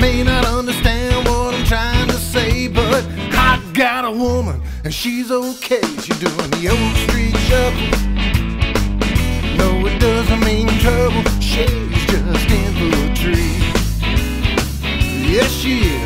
may not understand what I'm trying to say, but I got a woman and she's okay. She's doing the old street shuffle. No, it doesn't mean trouble. She's just in for a treat. Yes, she is.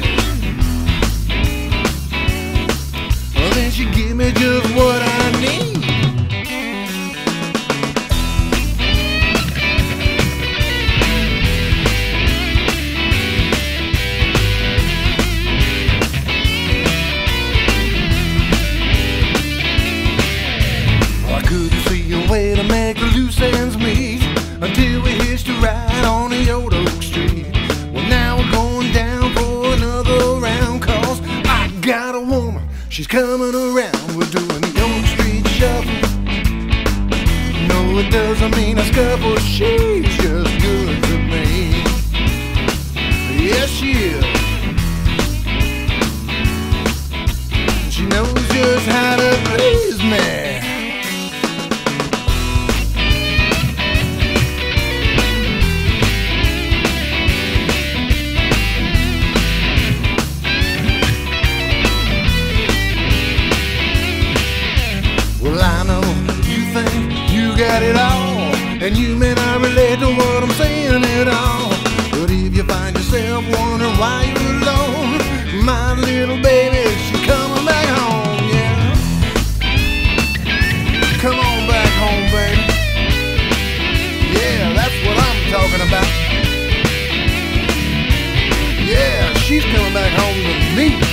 Loose ends meet until we hitched a ride on the old Oak Street. Well, now we're going down for another round, cause I got a woman, she's coming around. We're doing the old street shuffle. No, it doesn't mean a scuffle, she's just good got it all, and you may not relate to what I'm saying at all. But if you find yourself wondering why you're alone, my little baby, she's coming back home, yeah. Come on back home, baby. Yeah, that's what I'm talking about. Yeah, she's coming back home to me.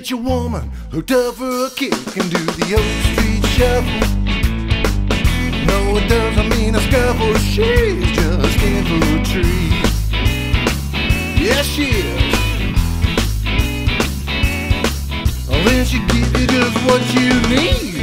Get your woman hooked up for a kick and do the old street shuffle. No, it doesn't mean a scuffle. She's just in for a treat. Yes, she is. Well, then she give you just what you need.